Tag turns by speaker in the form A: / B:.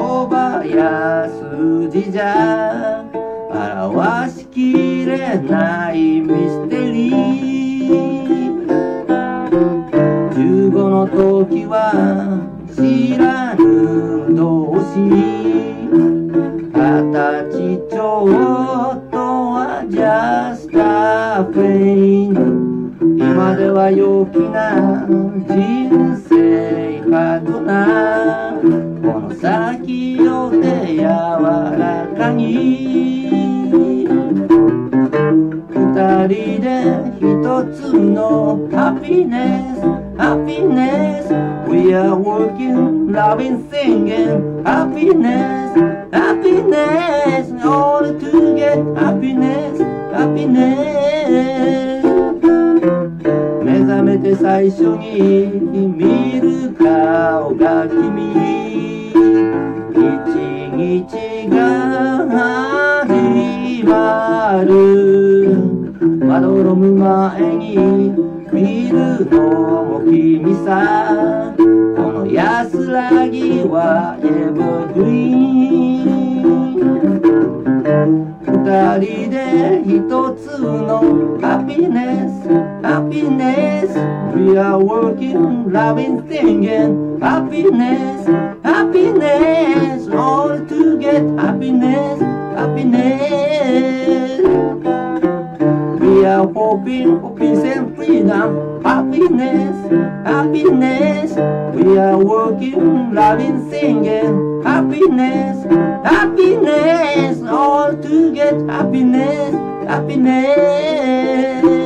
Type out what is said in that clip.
A: 言葉や数字じゃ表しきれないミステリー。15の時は知らぬ同士。二十歳ちょっとは just a friend 今では陽気な人生。らかに二人で一つのハピネスハピネス We are working, loving, singing happiness happiness all to get happiness happiness 目覚めて最初に見る顔が君一日始まる」「まどろむ前に見るのも君さ」「この安らぎはエボグリーン」二人で一つのハピネスハピネス We are working, loving, thinking ハピネスハピネス Are hoping for peace and freedom, happiness, happiness. We are working, loving, singing, happiness, happiness. All to get happiness, happiness.